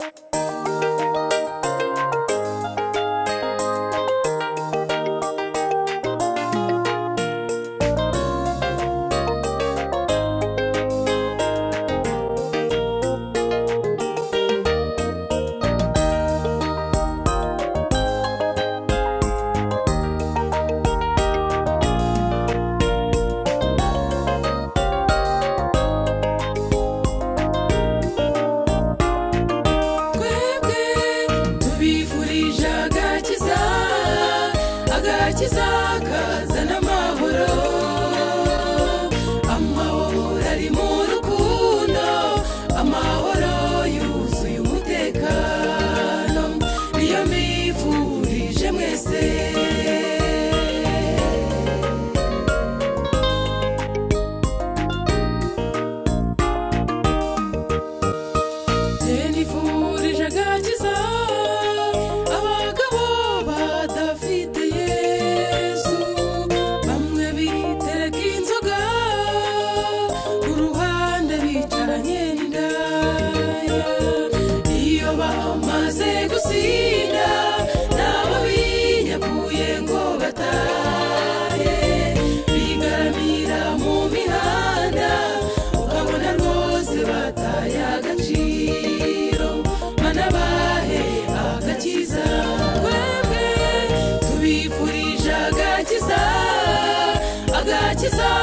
twebwe mbifurije mwese nifurije agakiza kazana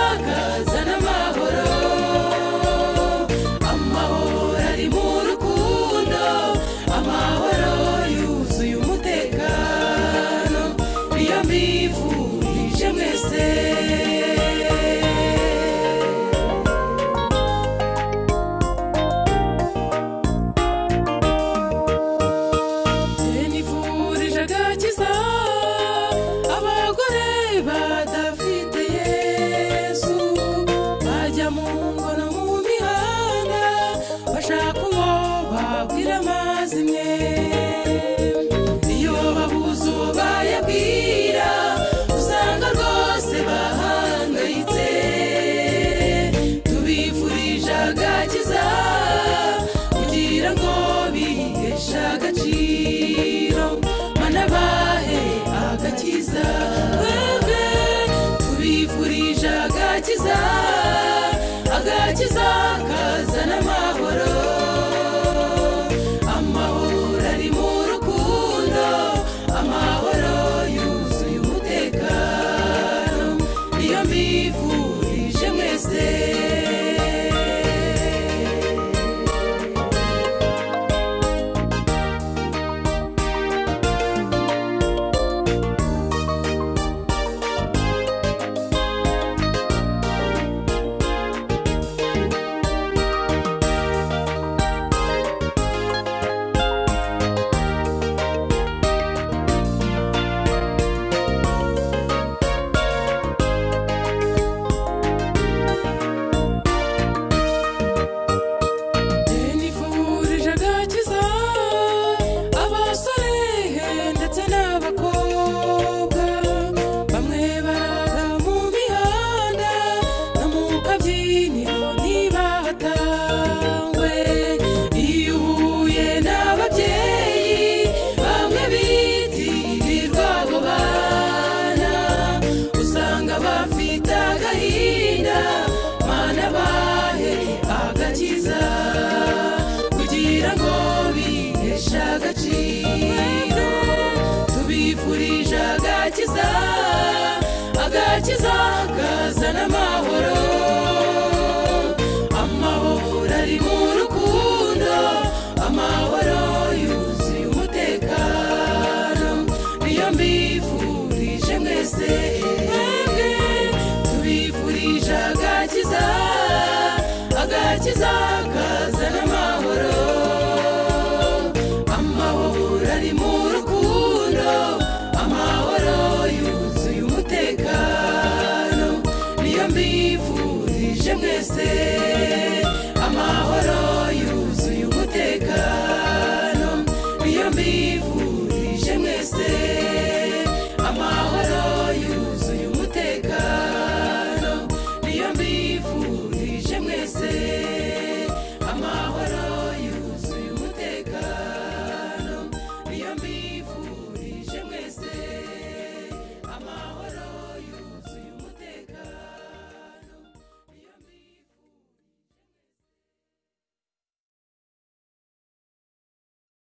agakiza kazana amahoro amahoro ari mu rukundo amahoro yuzuye umutekano. Niyo mbifurije mwese twebwe tubifurije agakiza agakiza livre, je me.